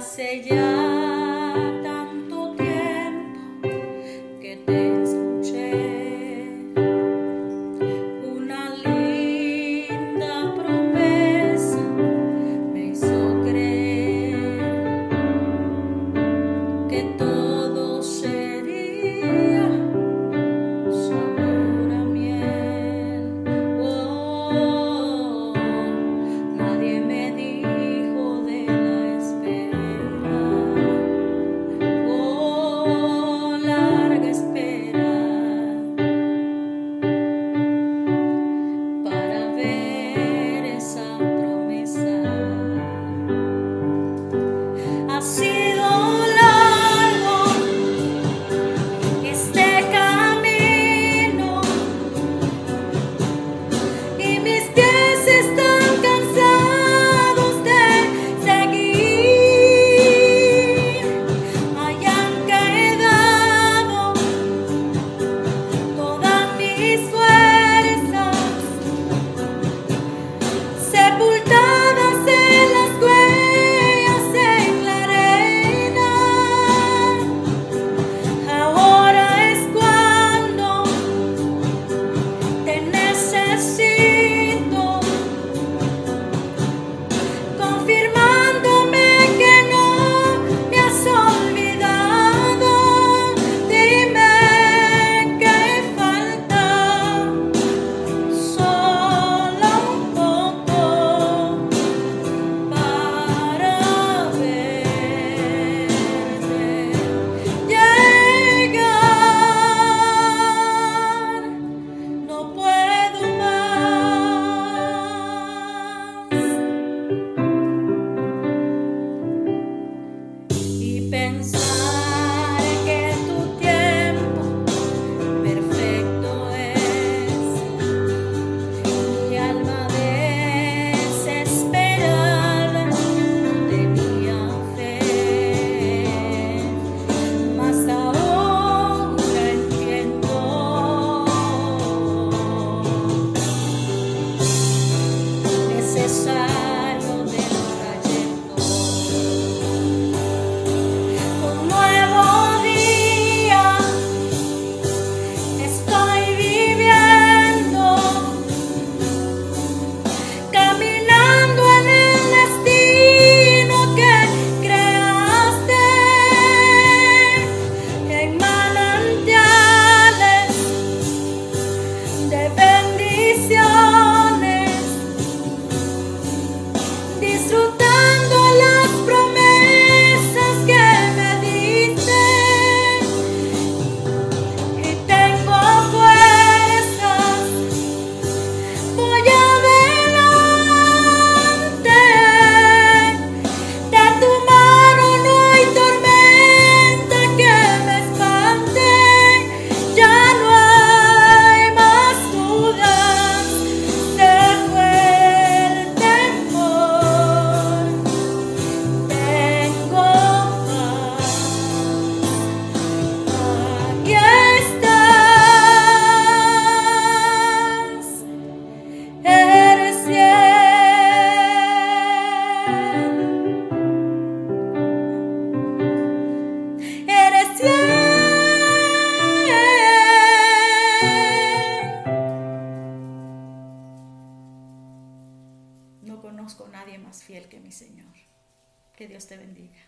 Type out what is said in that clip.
sellar. sepoltato. conozco a nadie más fiel que mi Señor. Que Dios te bendiga.